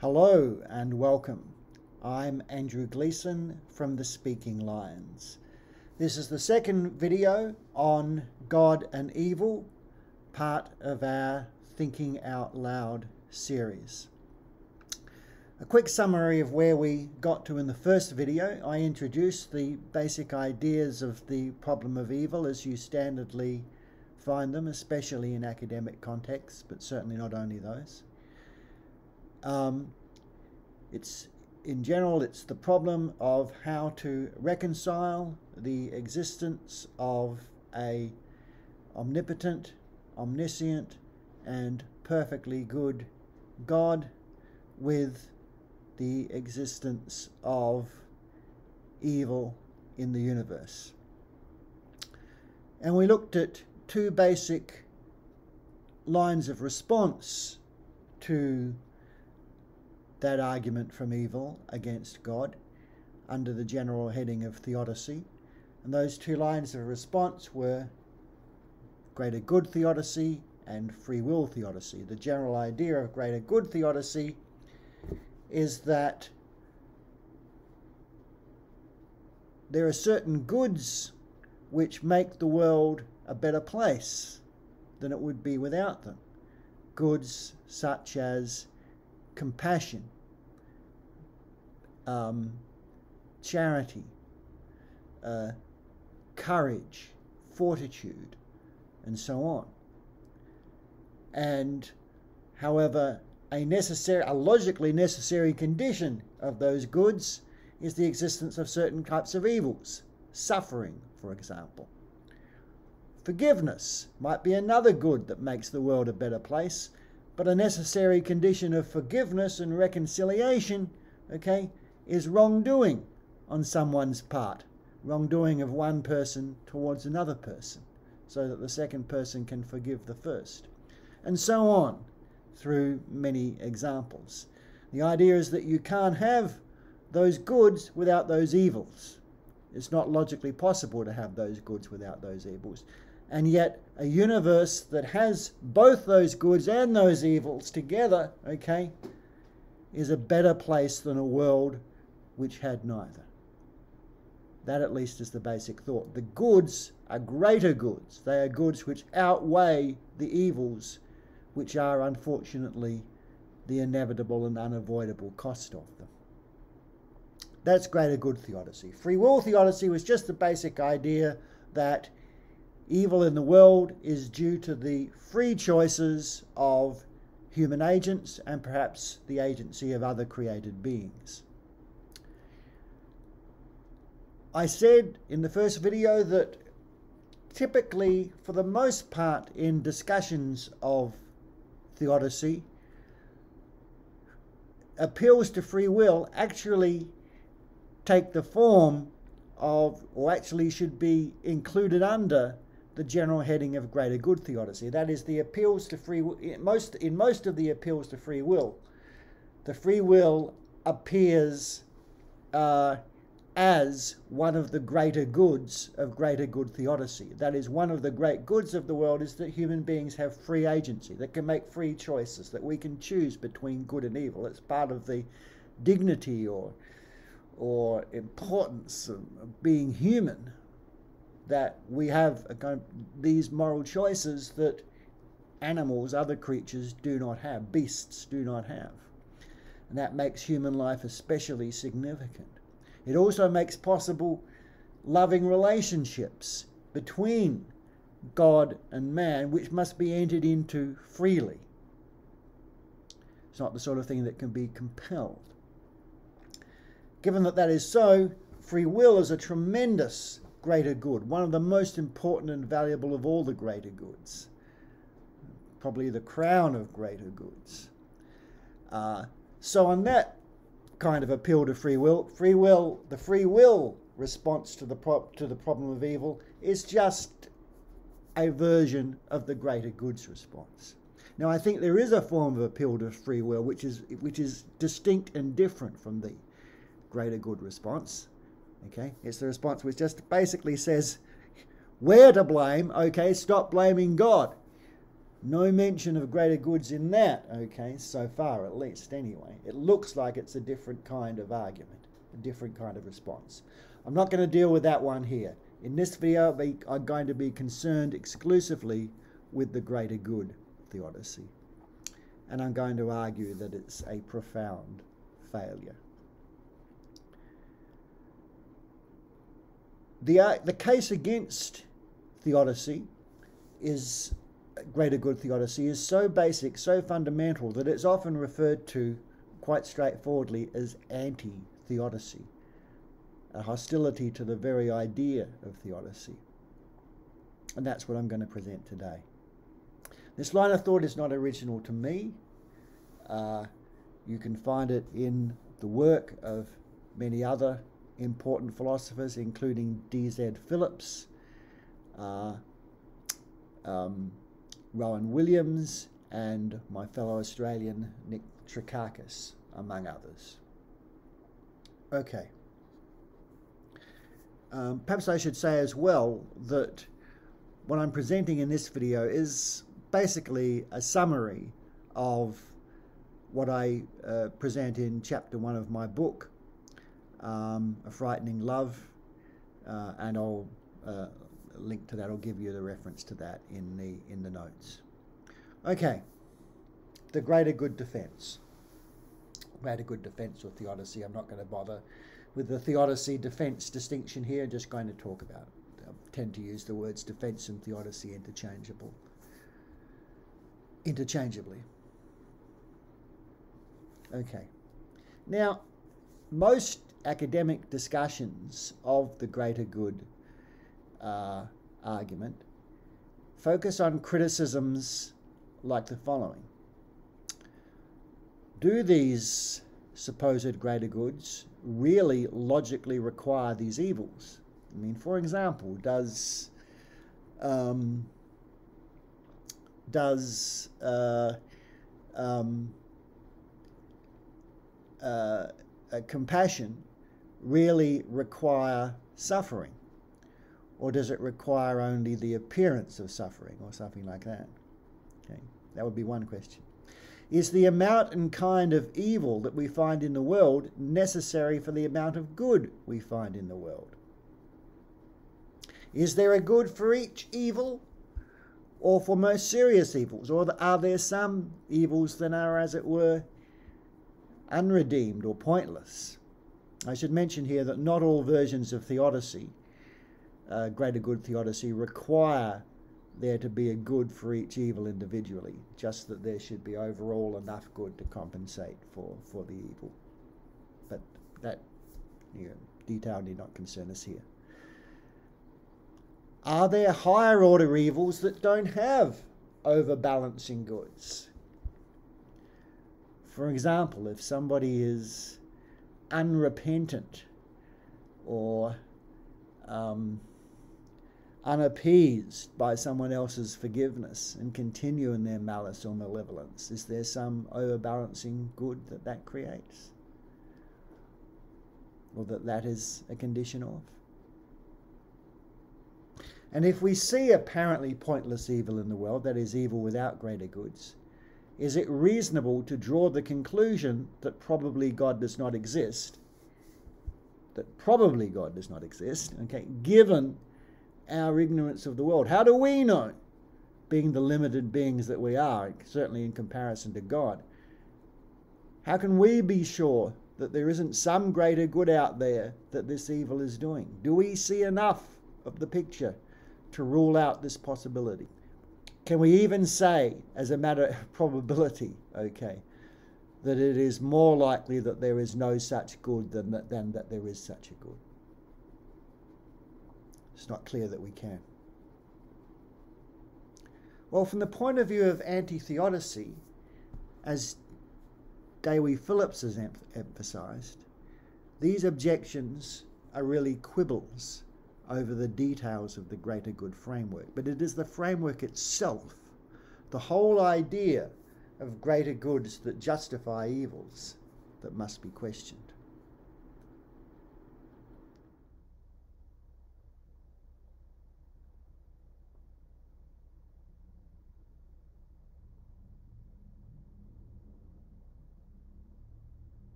Hello and welcome. I'm Andrew Gleeson from the Speaking Lions. This is the second video on God and Evil, part of our Thinking Out Loud series. A quick summary of where we got to in the first video. I introduced the basic ideas of the problem of evil as you standardly find them, especially in academic contexts, but certainly not only those. Um, it's in general, it's the problem of how to reconcile the existence of a omnipotent, omniscient, and perfectly good God with the existence of evil in the universe. And we looked at two basic lines of response to that argument from evil against God under the general heading of theodicy. And those two lines of response were greater good theodicy and free will theodicy. The general idea of greater good theodicy is that there are certain goods which make the world a better place than it would be without them. Goods such as compassion, um, charity, uh, courage, fortitude, and so on. And however, a necessary, a logically necessary condition of those goods is the existence of certain types of evils, suffering, for example. Forgiveness might be another good that makes the world a better place, but a necessary condition of forgiveness and reconciliation, okay, is wrongdoing on someone's part, wrongdoing of one person towards another person, so that the second person can forgive the first. And so on through many examples. The idea is that you can't have those goods without those evils. It's not logically possible to have those goods without those evils. And yet, a universe that has both those goods and those evils together, okay, is a better place than a world which had neither. That at least is the basic thought. The goods are greater goods. They are goods which outweigh the evils, which are unfortunately the inevitable and unavoidable cost of them. That's greater good theodicy. Free will theodicy was just the basic idea that Evil in the world is due to the free choices of human agents and perhaps the agency of other created beings. I said in the first video that typically, for the most part, in discussions of theodicy, appeals to free will actually take the form of, or actually should be included under the general heading of greater good theodicy. That is the appeals to free in most in most of the appeals to free will. The free will appears uh, as one of the greater goods of greater good theodicy. That is, one of the great goods of the world is that human beings have free agency, that can make free choices, that we can choose between good and evil. It's part of the dignity or or importance of being human that we have kind of these moral choices that animals, other creatures do not have, beasts do not have. And that makes human life especially significant. It also makes possible loving relationships between God and man, which must be entered into freely. It's not the sort of thing that can be compelled. Given that that is so, free will is a tremendous greater good, one of the most important and valuable of all the greater goods, probably the crown of greater goods. Uh, so, on that kind of appeal to free will, free will, the free will response to the pro- to the problem of evil is just a version of the greater goods response. Now, I think there is a form of appeal to free will which is which is distinct and different from the greater good response. Okay, it's the response which just basically says, we're to blame, okay, stop blaming God. No mention of greater goods in that, okay, so far at least, anyway. It looks like it's a different kind of argument, a different kind of response. I'm not going to deal with that one here. In this video, I'm going to be concerned exclusively with the greater good theodicy. And I'm going to argue that it's a profound failure. The, uh, the case against theodicy is greater good theodicy is so basic, so fundamental that it's often referred to quite straightforwardly as anti theodicy, a hostility to the very idea of theodicy. And that's what I'm going to present today. This line of thought is not original to me. Uh, you can find it in the work of many other important philosophers, including D.Z. Phillips, uh, um, Rowan Williams, and my fellow Australian Nick Trakakis, among others. Okay. Um, perhaps I should say as well that what I'm presenting in this video is basically a summary of what I uh, present in chapter one of my book, um, A Frightening Love, uh, and I'll uh, link to that. I'll give you the reference to that in the in the notes. Okay, the greater good defense. Greater good defense or theodicy. I'm not going to bother with the theodicy defense distinction here. I'm just going to talk about. It. I tend to use the words defense and theodicy interchangeable. Interchangeably. Okay. Now, most academic discussions of the greater good uh, argument focus on criticisms like the following Do these supposed greater goods really logically require these evils? I mean, for example, does um, does uh, um, uh, compassion really require suffering? Or does it require only the appearance of suffering or something like that? Okay, that would be one question. Is the amount and kind of evil that we find in the world necessary for the amount of good we find in the world? Is there a good for each evil or for most serious evils? Or are there some evils that are, as it were, unredeemed or pointless? I should mention here that not all versions of theodicy uh, greater good theodicy require there to be a good for each evil individually, just that there should be overall enough good to compensate for, for the evil. But that you know, detail need not concern us here. Are there higher order evils that don't have overbalancing goods? For example, if somebody is unrepentant or um, unappeased by someone else's forgiveness and continue in their malice or malevolence? Is there some overbalancing good that that creates? Or that that is a condition of? And if we see apparently pointless evil in the world, that is, evil without greater goods, is it reasonable to draw the conclusion that probably God does not exist? That probably God does not exist, okay, given our ignorance of the world. How do we know, being the limited beings that we are, certainly in comparison to God? How can we be sure that there isn't some greater good out there that this evil is doing? Do we see enough of the picture to rule out this possibility? Can we even say, as a matter of probability, okay, that it is more likely that there is no such good than that, than that there is such a good? It's not clear that we can. Well, from the point of view of anti theodicy, as Dewi Phillips has em- emphasized, these objections are really quibbles over the details of the greater good framework. But it is the framework itself, the whole idea of greater goods that justify evils, that must be questioned.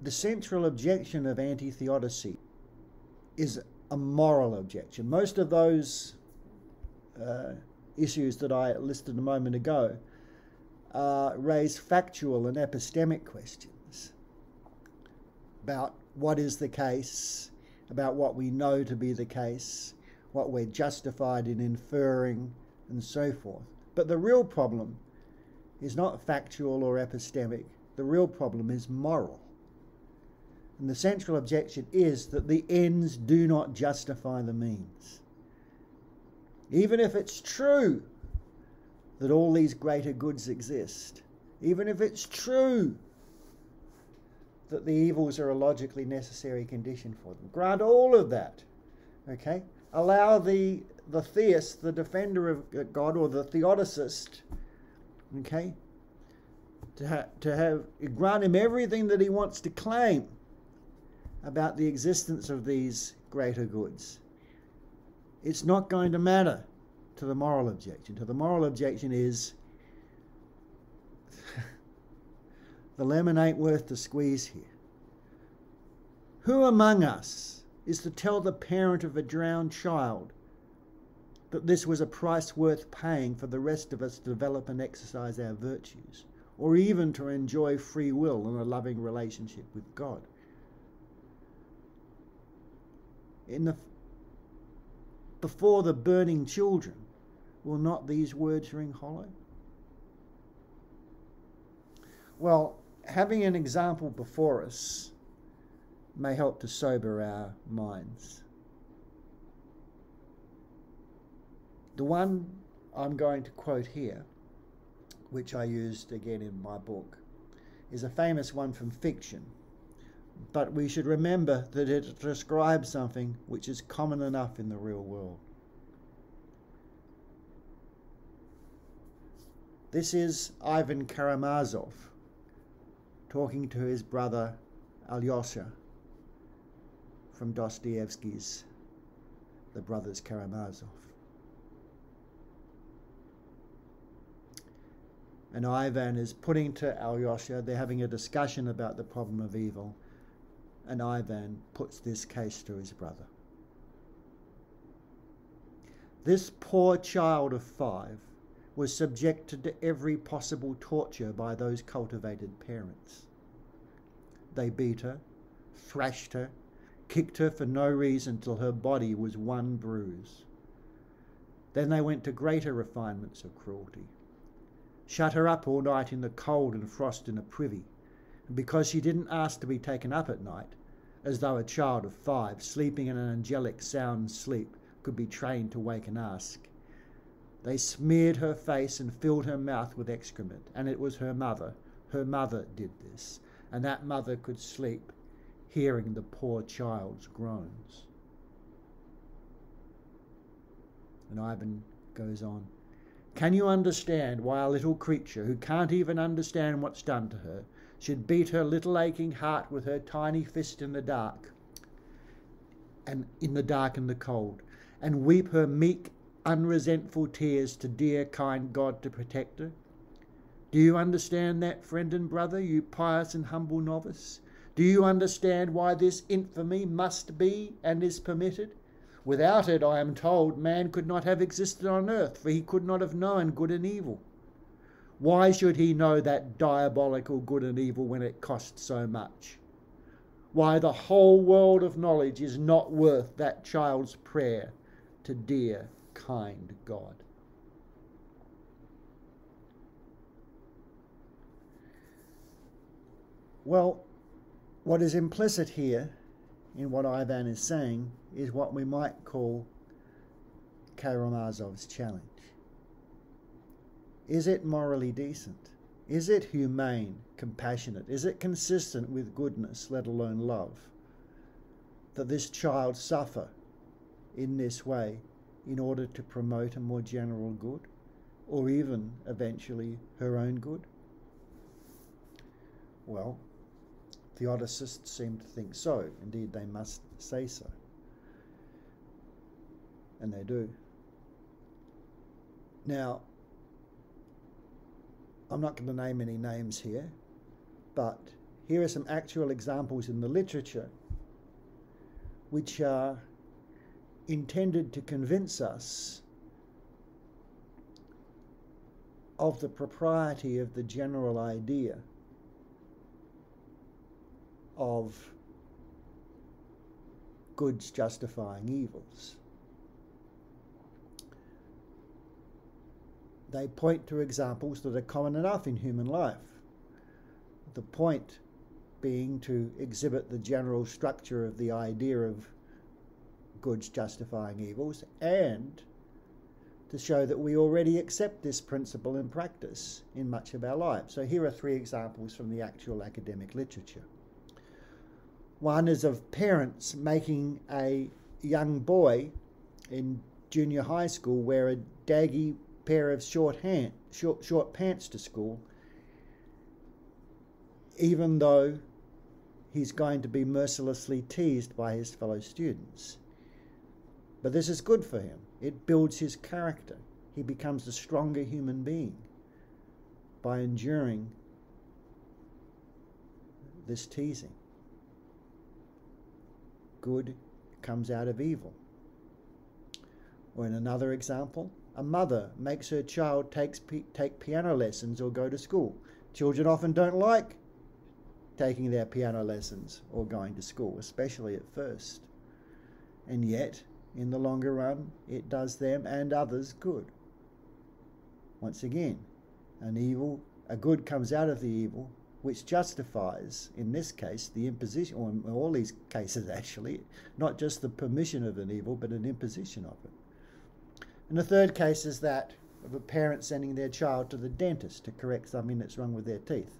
The central objection of anti theodicy is a moral objection. Most of those uh, issues that I listed a moment ago uh, raise factual and epistemic questions about what is the case, about what we know to be the case, what we're justified in inferring, and so forth. But the real problem is not factual or epistemic, the real problem is moral. And the central objection is that the ends do not justify the means. Even if it's true that all these greater goods exist, even if it's true that the evils are a logically necessary condition for them, grant all of that, okay? Allow the, the theist, the defender of God, or the theodicist, okay, to, ha- to have grant him everything that he wants to claim about the existence of these greater goods. It's not going to matter to the moral objection. To the moral objection is the lemon ain't worth the squeeze here. Who among us is to tell the parent of a drowned child that this was a price worth paying for the rest of us to develop and exercise our virtues, or even to enjoy free will and a loving relationship with God? In the before the burning children, will not these words ring hollow? Well, having an example before us may help to sober our minds. The one I'm going to quote here, which I used again in my book, is a famous one from fiction but we should remember that it describes something which is common enough in the real world. This is Ivan Karamazov talking to his brother Alyosha from Dostoevsky's The Brothers Karamazov. And Ivan is putting to Alyosha, they're having a discussion about the problem of evil and Ivan puts this case to his brother. This poor child of five was subjected to every possible torture by those cultivated parents. They beat her, thrashed her, kicked her for no reason till her body was one bruise. Then they went to greater refinements of cruelty. Shut her up all night in the cold and frost in a privy, and because she didn't ask to be taken up at night, as though a child of five, sleeping in an angelic sound sleep, could be trained to wake and ask. They smeared her face and filled her mouth with excrement, and it was her mother, her mother did this, and that mother could sleep, hearing the poor child's groans. And Ivan goes on. Can you understand why a little creature who can't even understand what's done to her should beat her little aching heart with her tiny fist in the dark, and in the dark and the cold, and weep her meek, unresentful tears to dear, kind God to protect her? Do you understand that, friend and brother, you pious and humble novice? Do you understand why this infamy must be and is permitted? Without it, I am told, man could not have existed on earth, for he could not have known good and evil. Why should he know that diabolical good and evil when it costs so much? Why the whole world of knowledge is not worth that child's prayer to dear, kind God. Well, what is implicit here in what Ivan is saying is what we might call Karamazov's challenge. Is it morally decent? Is it humane, compassionate? Is it consistent with goodness, let alone love? That this child suffer in this way in order to promote a more general good, or even eventually her own good? Well, theodicists seem to think so. Indeed, they must say so. And they do. Now, I'm not going to name any names here, but here are some actual examples in the literature which are intended to convince us of the propriety of the general idea of goods justifying evils. They point to examples that are common enough in human life. The point being to exhibit the general structure of the idea of goods justifying evils and to show that we already accept this principle in practice in much of our lives. So here are three examples from the actual academic literature. One is of parents making a young boy in junior high school wear a daggy pair of short, hand, short, short pants to school, even though he's going to be mercilessly teased by his fellow students. But this is good for him. It builds his character. He becomes a stronger human being by enduring this teasing. Good comes out of evil. Or in another example, a mother makes her child takes, take piano lessons or go to school. Children often don't like taking their piano lessons or going to school, especially at first. And yet, in the longer run, it does them and others good. Once again, an evil, a good comes out of the evil, which justifies, in this case, the imposition, or in all these cases actually, not just the permission of an evil, but an imposition of it. And the third case is that of a parent sending their child to the dentist to correct something that's wrong with their teeth.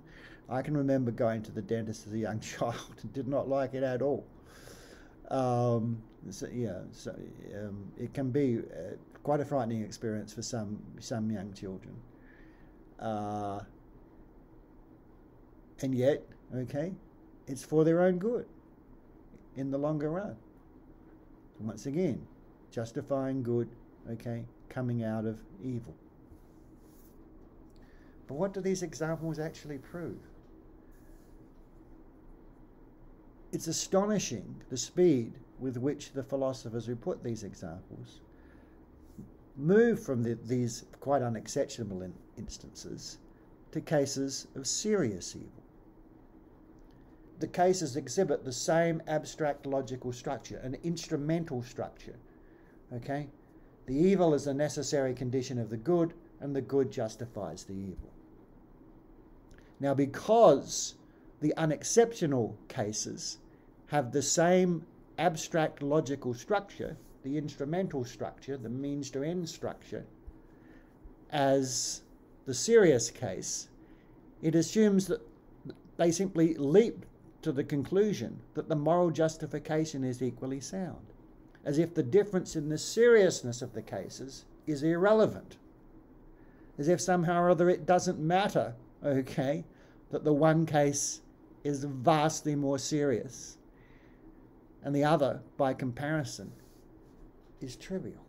I can remember going to the dentist as a young child and did not like it at all. Um, so, yeah, so um, it can be uh, quite a frightening experience for some some young children. Uh, and yet, okay, it's for their own good in the longer run. Once again, justifying good, okay, coming out of evil. But what do these examples actually prove? It's astonishing the speed with which the philosophers who put these examples move from the, these quite unexceptional in instances to cases of serious evil. The cases exhibit the same abstract logical structure, an instrumental structure. Okay? The evil is a necessary condition of the good, and the good justifies the evil. Now, because the unexceptional cases have the same abstract logical structure, the instrumental structure, the means to end structure, as the serious case, it assumes that they simply leap to the conclusion that the moral justification is equally sound, as if the difference in the seriousness of the cases is irrelevant, as if somehow or other it doesn't matter, okay, that the one case is vastly more serious and the other, by comparison, is trivial.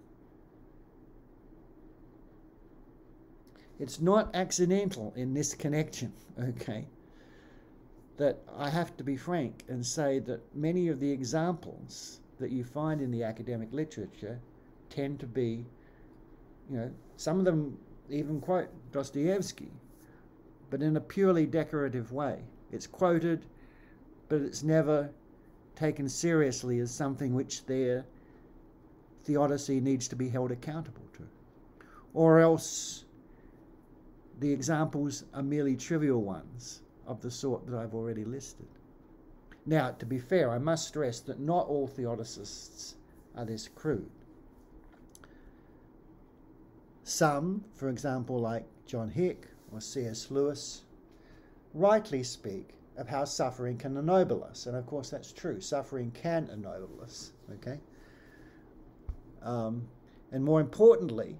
It's not accidental in this connection, okay, that I have to be frank and say that many of the examples that you find in the academic literature tend to be, you know, some of them even quote Dostoevsky, but in a purely decorative way. It's quoted, but it's never taken seriously as something which their theodicy needs to be held accountable to. Or else the examples are merely trivial ones of the sort that I've already listed. Now, to be fair, I must stress that not all theodicists are this crude. Some, for example, like John Hick or C.S. Lewis, rightly speak of how suffering can ennoble us. And of course, that's true. Suffering can ennoble us, okay? Um, and more importantly,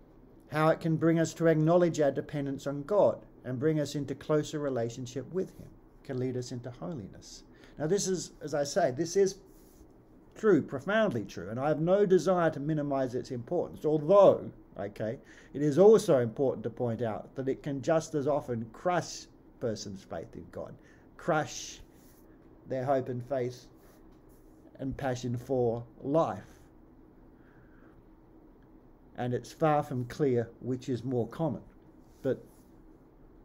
how it can bring us to acknowledge our dependence on God and bring us into closer relationship with Him, can lead us into holiness. Now, this is, as I say, this is true, profoundly true, and I have no desire to minimize its importance, although, okay, it is also important to point out that it can just as often crush person's faith in God crush their hope and faith and passion for life. And it's far from clear which is more common. But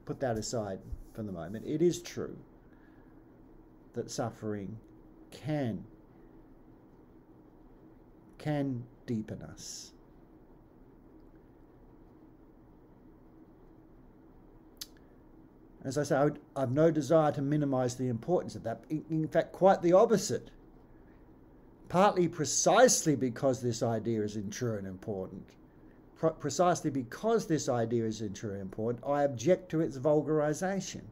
put that aside for the moment. It is true that suffering can can deepen us. As I say, I have no desire to minimize the importance of that. In fact, quite the opposite. Partly precisely because this idea is true and important. Precisely because this idea is true and important, I object to its vulgarization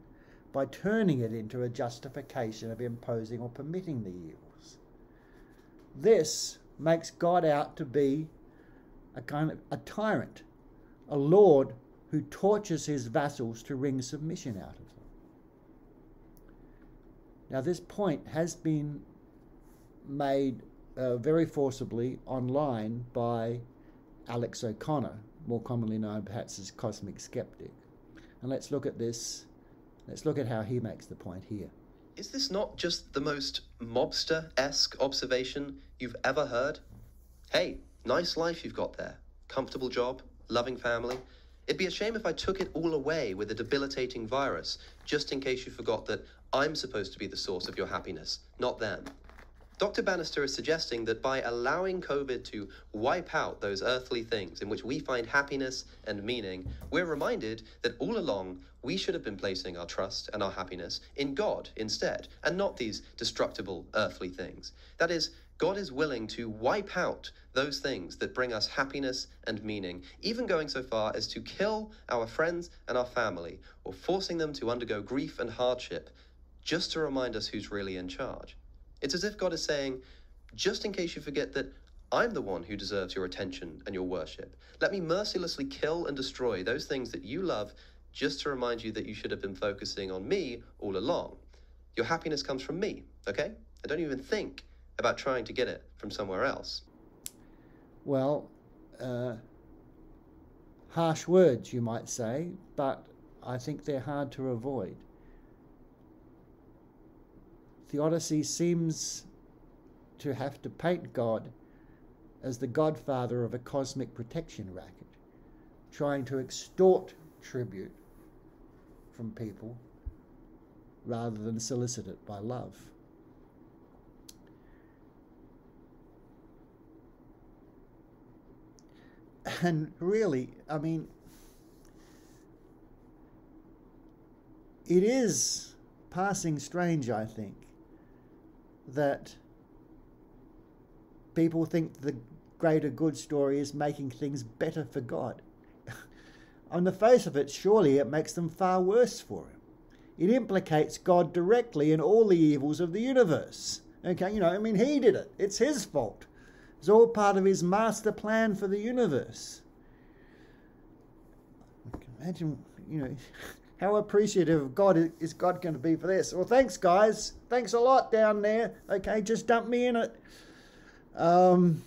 by turning it into a justification of imposing or permitting the evils. This makes God out to be a kind of a tyrant, a lord who tortures his vassals to wring submission out of them. Now, this point has been made uh, very forcibly online by Alex O'Connor, more commonly known perhaps as Cosmic Skeptic. And let's look at this. Let's look at how he makes the point here. Is this not just the most mobster esque observation you've ever heard? Hey, nice life you've got there. Comfortable job, loving family. It'd be a shame if I took it all away with a debilitating virus, just in case you forgot that I'm supposed to be the source of your happiness, not them. Dr. Bannister is suggesting that by allowing COVID to wipe out those earthly things in which we find happiness and meaning, we're reminded that all along we should have been placing our trust and our happiness in God instead, and not these destructible earthly things. That is, God is willing to wipe out those things that bring us happiness and meaning, even going so far as to kill our friends and our family, or forcing them to undergo grief and hardship, just to remind us who's really in charge. It's as if God is saying, just in case you forget that I'm the one who deserves your attention and your worship, let me mercilessly kill and destroy those things that you love just to remind you that you should have been focusing on me all along. Your happiness comes from me, okay? I don't even think about trying to get it from somewhere else. Well, uh, harsh words, you might say, but I think they're hard to avoid. Theodicy seems to have to paint God as the godfather of a cosmic protection racket, trying to extort tribute from people rather than solicit it by love. and really, I mean, it is passing strange, I think, that people think the greater good story is making things better for God. On the face of it, surely it makes them far worse for Him. It implicates God directly in all the evils of the universe. Okay, you know, I mean, He did it, it's His fault. It's all part of his master plan for the universe. Imagine, you know, how appreciative of God is God going to be for this? Well, thanks, guys. Thanks a lot down there. Okay, just dump me in it. Um,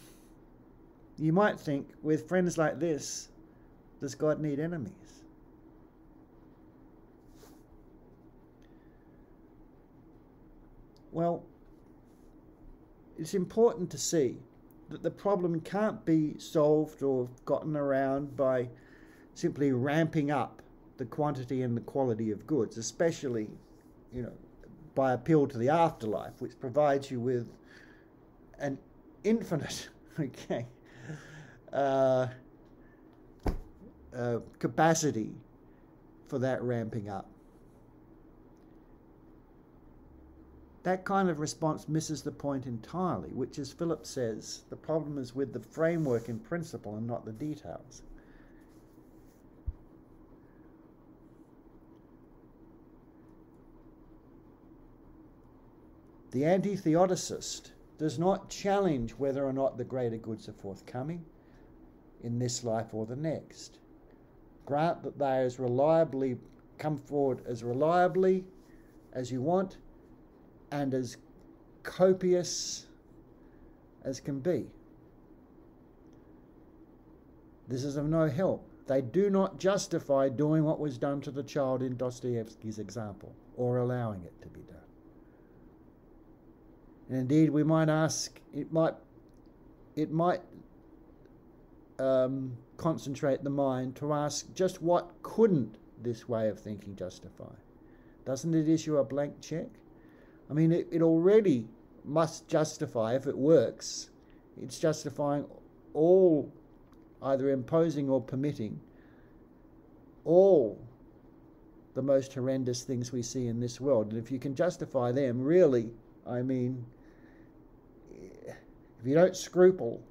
you might think, with friends like this, does God need enemies? Well, it's important to see that the problem can't be solved or gotten around by simply ramping up the quantity and the quality of goods, especially, you know, by appeal to the afterlife, which provides you with an infinite, okay, uh, uh, capacity for that ramping up. That kind of response misses the point entirely, which, as Philip says, the problem is with the framework in principle and not the details. The anti theodicist does not challenge whether or not the greater goods are forthcoming in this life or the next. Grant that they as reliably come forward as reliably as you want and as copious as can be. This is of no help. They do not justify doing what was done to the child in Dostoevsky's example or allowing it to be done. And indeed, we might ask, it might, it might um, concentrate the mind to ask just what couldn't this way of thinking justify? Doesn't it issue a blank check? I mean, it, it already must justify, if it works, it's justifying all, either imposing or permitting, all the most horrendous things we see in this world. And if you can justify them, really, I mean, if you don't scruple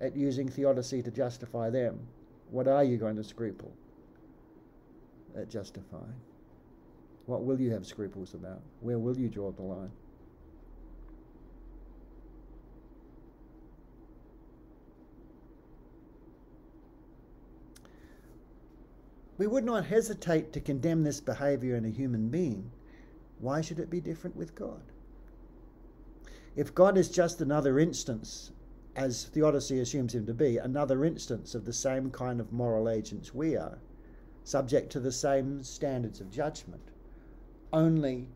at using theodicy to justify them, what are you going to scruple at justifying? What will you have scruples about? Where will you draw the line? We would not hesitate to condemn this behavior in a human being. Why should it be different with God? If God is just another instance, as theodicy assumes him to be, another instance of the same kind of moral agents we are, subject to the same standards of judgment, only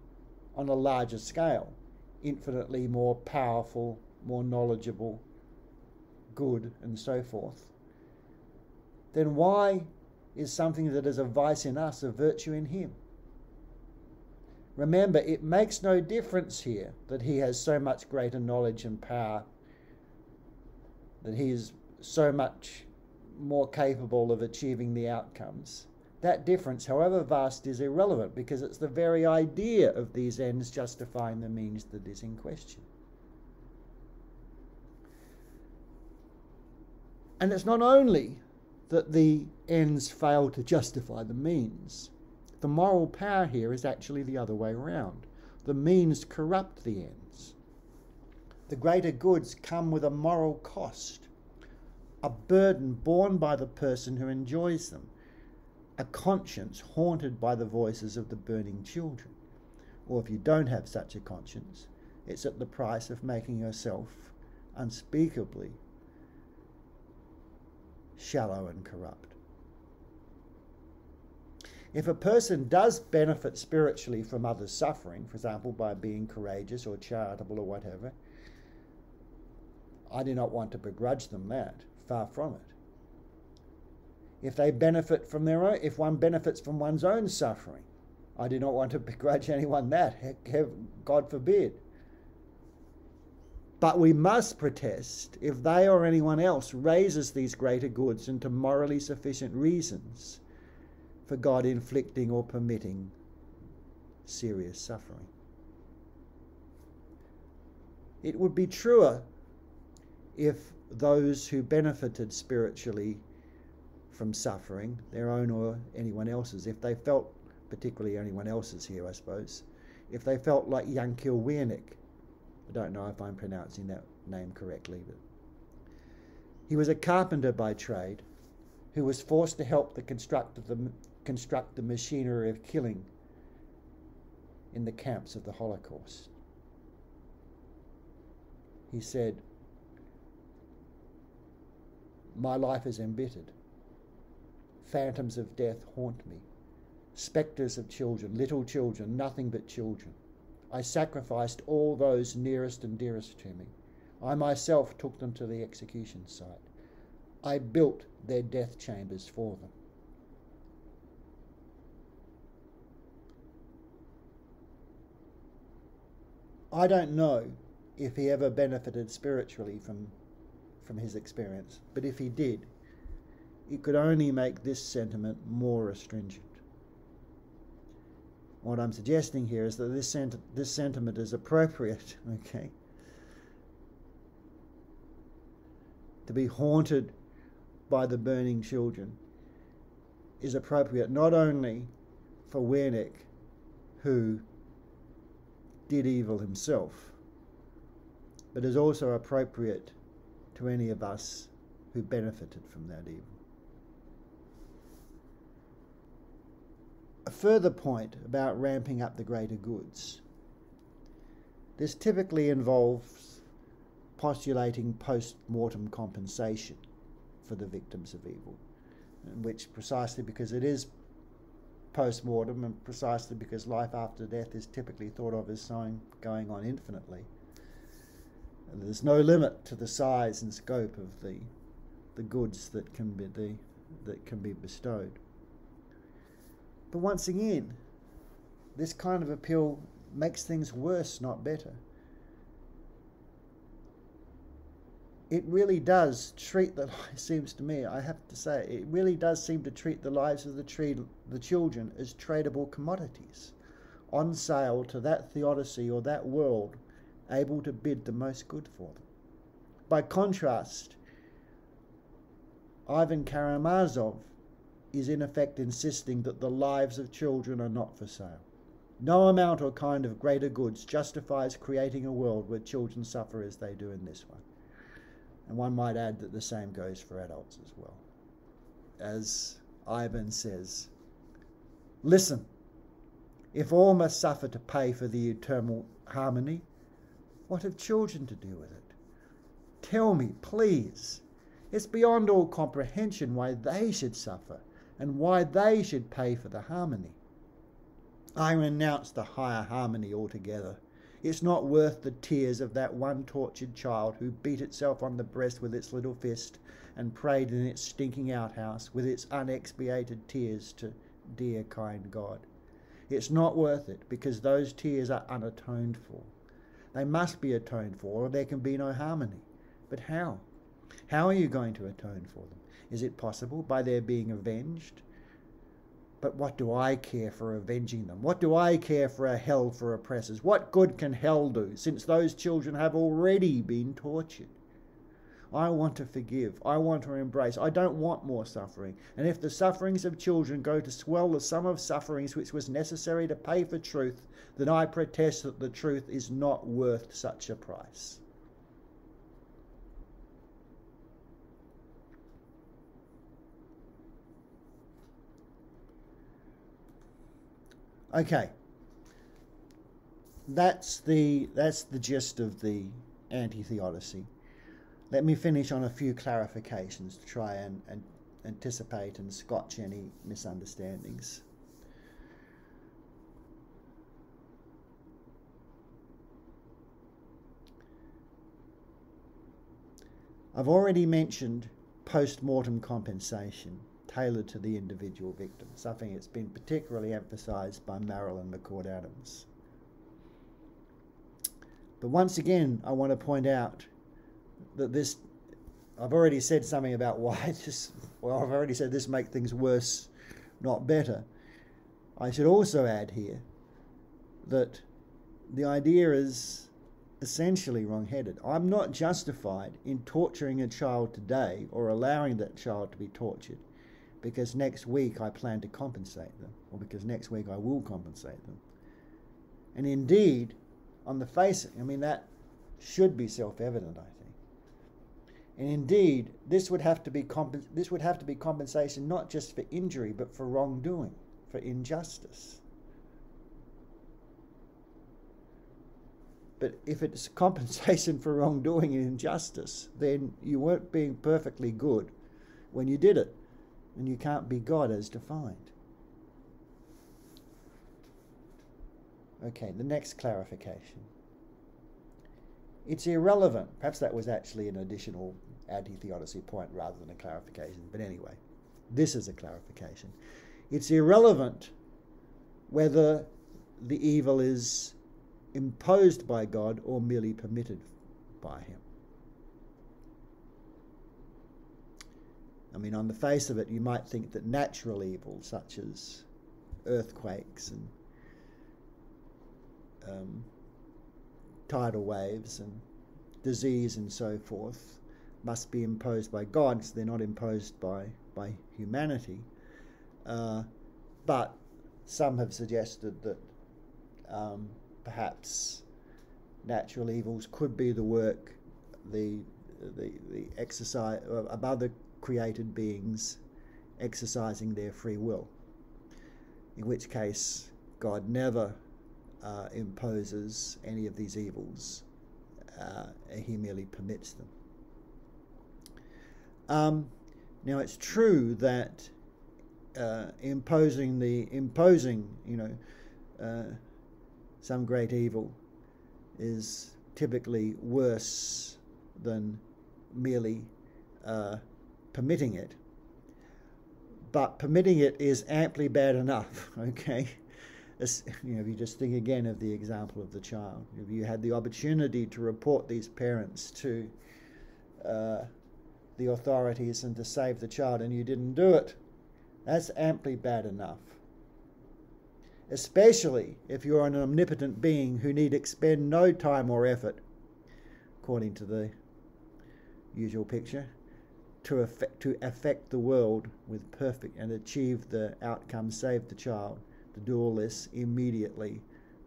on a larger scale, infinitely more powerful, more knowledgeable, good, and so forth, then why is something that is a vice in us, a virtue in him. Remember, it makes no difference here that he has so much greater knowledge and power, that he is so much more capable of achieving the outcomes. That difference, however vast, is irrelevant because it's the very idea of these ends justifying the means that is in question. And it's not only that the ends fail to justify the means. The moral power here is actually the other way around. The means corrupt the ends. The greater goods come with a moral cost, a burden borne by the person who enjoys them, a conscience haunted by the voices of the burning children. Or if you don't have such a conscience, it's at the price of making yourself unspeakably shallow and corrupt. If a person does benefit spiritually from others' suffering, for example, by being courageous or charitable or whatever, I do not want to begrudge them that. Far from it. If they benefit from their own, if one benefits from one's own suffering, I do not want to begrudge anyone that. God forbid. But we must protest if they or anyone else raises these greater goods into morally sufficient reasons for God inflicting or permitting serious suffering. It would be truer if those who benefited spiritually from suffering, their own or anyone else's, if they felt, particularly anyone else's here, I suppose, if they felt like Yankel Wiernik, I don't know if I'm pronouncing that name correctly, but he was a carpenter by trade who was forced to help the construct, of the, construct the machinery of killing in the camps of the Holocaust. He said, My life is embittered. Phantoms of death haunt me. Spectres of children, little children, nothing but children. I sacrificed all those nearest and dearest to me. I myself took them to the execution site. I built their death chambers for them. I don't know if he ever benefited spiritually from, from his experience, but if he did, it could only make this sentiment more astringent. What I'm suggesting here is that this, sent- this sentiment is appropriate, okay? To be haunted by the burning children is appropriate not only for Wiernik, who did evil himself, but is also appropriate to any of us who benefited from that evil. a further point about ramping up the greater goods. This typically involves postulating post mortem compensation for the victims of evil, which precisely because it is post mortem, and precisely because life after death is typically thought of as something going on infinitely. And there's no limit to the size and scope of the the goods that can be the, that can be bestowed. But once again, this kind of appeal makes things worse, not better. It really does treat the seems to me, I have to say, it really does seem to treat the lives of the tree, the children as tradable commodities, on sale to that theodicy or that world, able to bid the most good for them. By contrast, Ivan Karamazov is in effect insisting that the lives of children are not for sale. No amount or kind of greater goods justifies creating a world where children suffer as they do in this one. And one might add that the same goes for adults as well. As Ivan says, listen, if all must suffer to pay for the eternal harmony, what have children to do with it? Tell me, please, it's beyond all comprehension why they should suffer and why they should pay for the harmony. I renounce the higher harmony altogether. It's not worth the tears of that one tortured child who beat itself on the breast with its little fist and prayed in its stinking outhouse with its unexpiated tears to dear kind God. It's not worth it because those tears are unatoned for. They must be atoned for or there can be no harmony. But how? How are you going to atone for them? Is it possible by their being avenged? But what do I care for avenging them? What do I care for a hell for oppressors? What good can hell do, since those children have already been tortured? I want to forgive. I want to embrace. I don't want more suffering. And if the sufferings of children go to swell the sum of sufferings which was necessary to pay for truth, then I protest that the truth is not worth such a price. Okay. That's the that's the gist of the anti-theodicy. Let me finish on a few clarifications to try and, and anticipate and scotch any misunderstandings. I've already mentioned post-mortem compensation tailored to the individual victim, something that's been particularly emphasised by Marilyn McCord Adams. But once again, I want to point out that this, I've already said something about why this, well, I've already said this makes things worse, not better. I should also add here that the idea is essentially wrong headed. I'm not justified in torturing a child today or allowing that child to be tortured because next week I plan to compensate them, or because next week I will compensate them. And indeed, on the face, I mean, that should be self-evident, I think. And indeed, this would have to be comp- this would have to be compensation not just for injury, but for wrongdoing, for injustice. But if it's compensation for wrongdoing and injustice, then you weren't being perfectly good when you did it and you can't be God as defined. Okay, the next clarification. It's irrelevant. Perhaps that was actually an additional anti theodicy point rather than a clarification. But anyway, this is a clarification. It's irrelevant whether the evil is imposed by God or merely permitted by Him. I mean, on the face of it, you might think that natural evils such as earthquakes and um, tidal waves and disease and so forth must be imposed by God because they're not imposed by, by humanity. Uh, but some have suggested that um, perhaps natural evils could be the work, the, the, the exercise of other created beings exercising their free will, in which case God never uh, imposes any of these evils, uh, He merely permits them. Um, now, it's true that uh, imposing the imposing, you know, uh, some great evil is typically worse than merely uh, permitting it. But permitting it is amply bad enough, okay? You know, if you just think again of the example of the child, if you had the opportunity to report these parents to uh, the authorities and to save the child and you didn't do it, that's amply bad enough. Especially if you're an omnipotent being who need expend no time or effort, according to the usual picture, to affect, to affect the world with perfect and achieve the outcome, save the child, to do all this immediately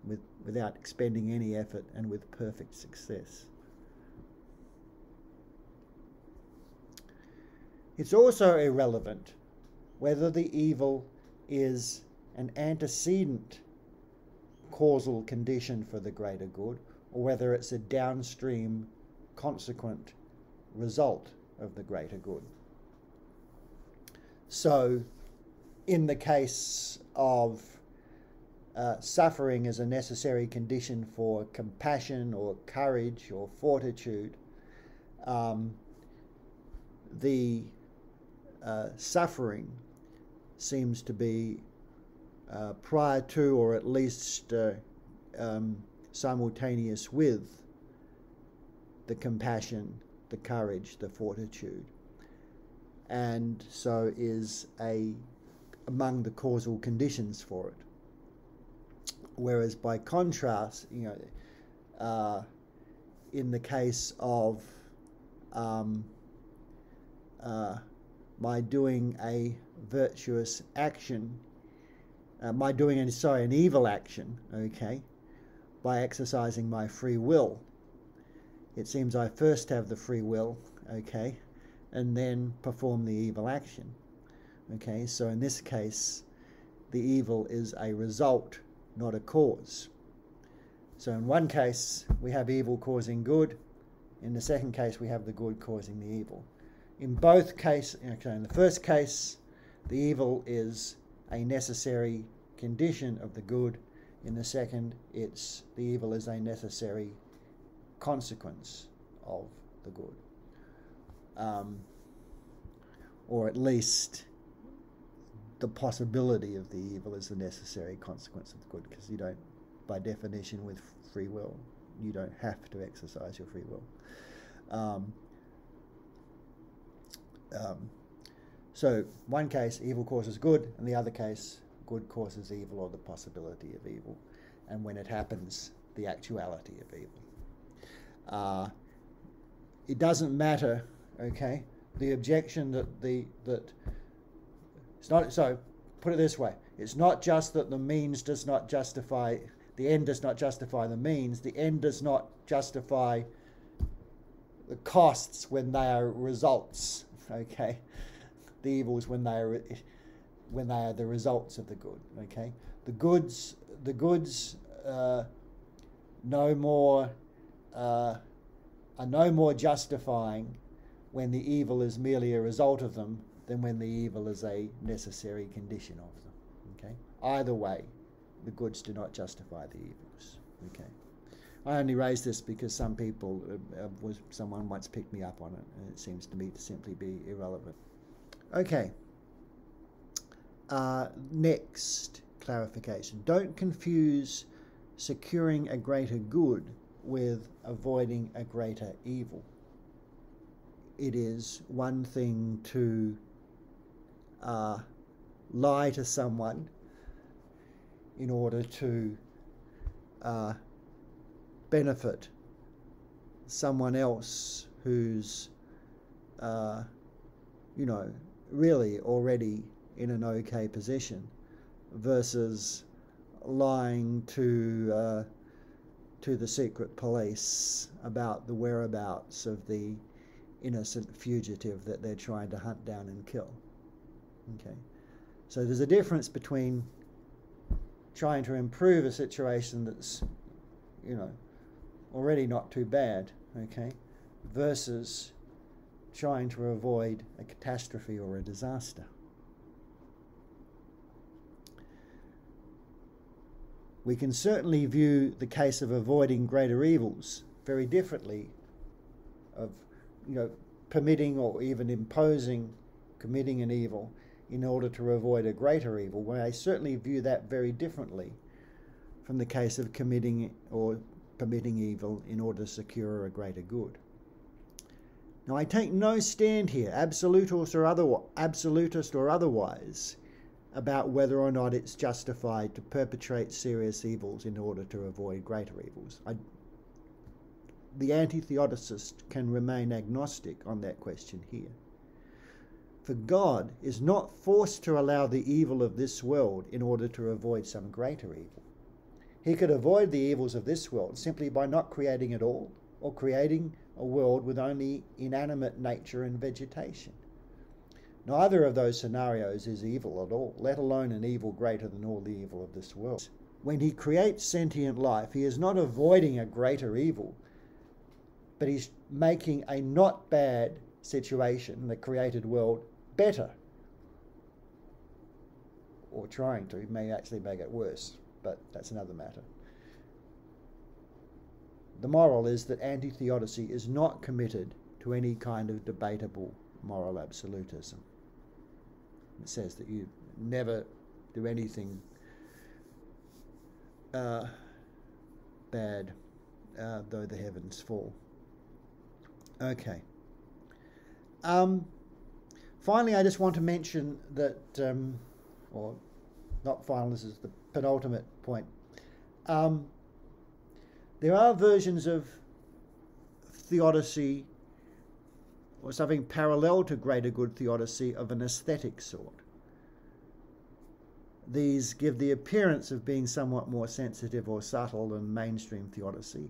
with, without expending any effort and with perfect success. It's also irrelevant whether the evil is an antecedent causal condition for the greater good or whether it's a downstream consequent result of the greater good. So, in the case of uh, suffering as a necessary condition for compassion or courage or fortitude, um, the uh, suffering seems to be uh, prior to or at least uh, um, simultaneous with the compassion, the courage, the fortitude, and so is a among the causal conditions for it. Whereas by contrast, you know, uh, in the case of um, uh, by doing a virtuous action, uh, by doing an, sorry, an evil action, okay, by exercising my free will. It seems I first have the free will, okay, and then perform the evil action. Okay, so in this case, the evil is a result, not a cause. So in one case, we have evil causing good. In the second case, we have the good causing the evil in both cases, okay, in the first case, the evil is a necessary condition of the good. In the second, it's the evil is a necessary consequence of the good. Um, or at least the possibility of the evil is the necessary consequence of the good, because you don't, by definition, with free will, you don't have to exercise your free will. Um, um, so one case, evil causes good, and the other case, good causes evil or the possibility of evil. And when it happens, the actuality of evil. Uh, it doesn't matter, okay? The objection that the that it's not so. Put it this way: it's not just that the means does not justify the end does not justify the means. The end does not justify the costs when they are results okay? The evils when they are when they are the results of the good, okay? The goods the goods uh, no more uh, are no more justifying when the evil is merely a result of them than when the evil is a necessary condition of them. Okay? Either way, the goods do not justify the evils. Okay? I only raise this because some people, uh, uh, was someone once picked me up on it, and it seems to me to simply be irrelevant. Okay. Uh, next clarification. Don't confuse securing a greater good with avoiding a greater evil. It is one thing to uh, lie to someone in order to uh, benefit someone else who's, uh, you know, really already in an okay position versus lying to uh, to the secret police about the whereabouts of the innocent fugitive that they're trying to hunt down and kill. Okay, so there's a difference between trying to improve a situation that's, you know, already not too bad, okay, versus trying to avoid a catastrophe or a disaster. We can certainly view the case of avoiding greater evils very differently of you know permitting or even imposing committing an evil in order to avoid a greater evil. I certainly view that very differently from the case of committing or permitting evil in order to secure a greater good. Now, I take no stand here, absolutist or, other, absolutist or otherwise, about whether or not it's justified to perpetrate serious evils in order to avoid greater evils. I, the anti theodicist can remain agnostic on that question here. For God is not forced to allow the evil of this world in order to avoid some greater evil. He could avoid the evils of this world simply by not creating at all, or creating a world with only inanimate nature and vegetation. Neither of those scenarios is evil at all, let alone an evil greater than all the evil of this world. When he creates sentient life, he is not avoiding a greater evil, but he's making a not bad situation, the created world, better. Or trying to, may actually make it worse, but that's another matter. The moral is that anti theodicy is not committed to any kind of debatable moral absolutism. It says that you never do anything uh, bad, uh, though the heavens fall. Okay. Um, finally, I just want to mention that, um, or not final, this is the penultimate point. Um, there are versions of theodicy or something parallel to greater good theodicy of an aesthetic sort. These give the appearance of being somewhat more sensitive or subtle than mainstream theodicy.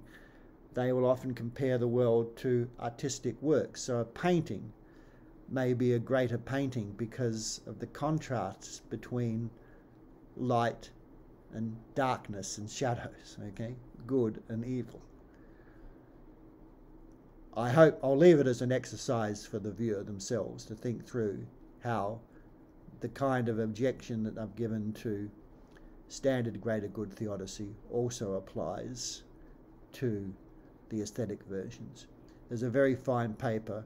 They will often compare the world to artistic works. So a painting may be a greater painting because of the contrasts between light and darkness and shadows, okay? Good and evil. I hope I'll leave it as an exercise for the viewer themselves to think through how the kind of objection that I've given to standard greater good theodicy also applies to the aesthetic versions. There's a very fine paper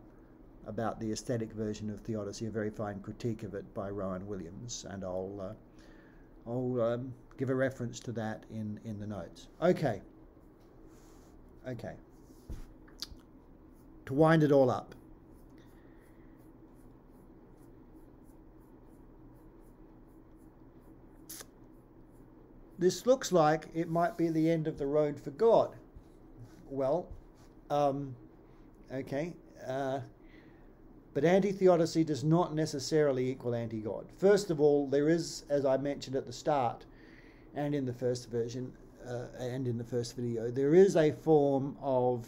about the aesthetic version of theodicy, a very fine critique of it by Rowan Williams, and I'll uh, I'll um, give a reference to that in in the notes. Okay. Okay to wind it all up. This looks like it might be the end of the road for God. Well, um, okay, uh, but anti theodicy does not necessarily equal anti God. First of all, there is, as I mentioned at the start and in the first version uh, and in the first video, there is a form of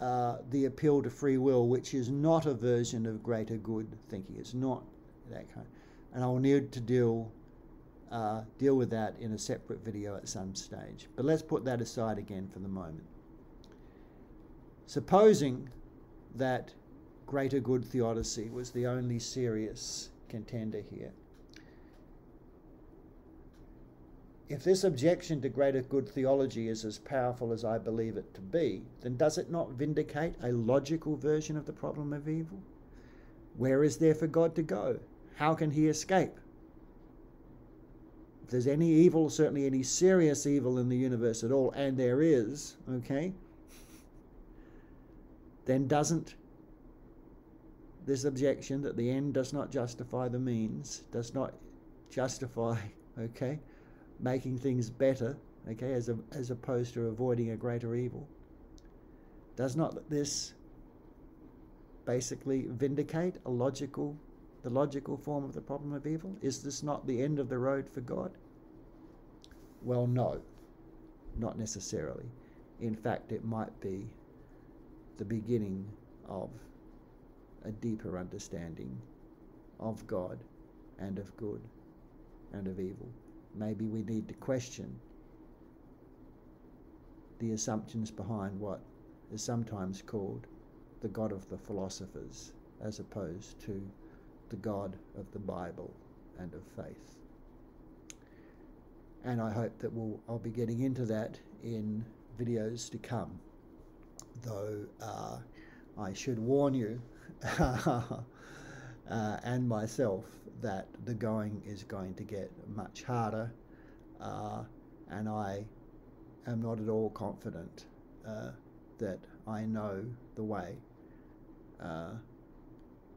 uh, the appeal to free will, which is not a version of greater good thinking. It's not that kind. And I'll need to deal uh, deal with that in a separate video at some stage. But let's put that aside again for the moment. Supposing that greater good theodicy was the only serious contender here, If this objection to greater good theology is as powerful as I believe it to be, then does it not vindicate a logical version of the problem of evil? Where is there for God to go? How can he escape? If there's any evil, certainly any serious evil in the universe at all, and there is, okay, then doesn't this objection that the end does not justify the means, does not justify, okay, making things better, okay, as, a, as opposed to avoiding a greater evil. Does not this basically vindicate a logical, the logical form of the problem of evil? Is this not the end of the road for God? Well, no, not necessarily. In fact, it might be the beginning of a deeper understanding of God and of good and of evil maybe we need to question the assumptions behind what is sometimes called the God of the philosophers as opposed to the God of the Bible and of faith. and I hope that we'll, I'll be getting into that in videos to come. Though uh, I should warn you uh, and myself that the going is going to get much harder, uh, and I am not at all confident uh, that I know the way. Uh,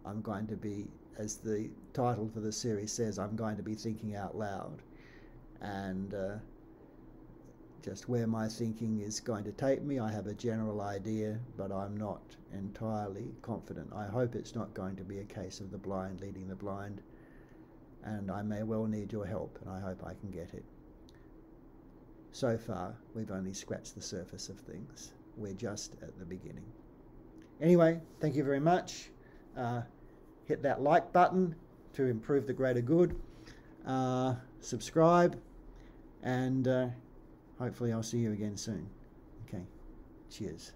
I'm going to be, as the title for the series says, I'm going to be thinking out loud. And uh, just where my thinking is going to take me, I have a general idea, but I'm not entirely confident. I hope it's not going to be a case of the blind leading the blind, and I may well need your help, and I hope I can get it. So far, we've only scratched the surface of things. We're just at the beginning. Anyway, thank you very much. Uh, hit that like button to improve the greater good. Uh, subscribe, and uh, hopefully, I'll see you again soon. Okay, cheers.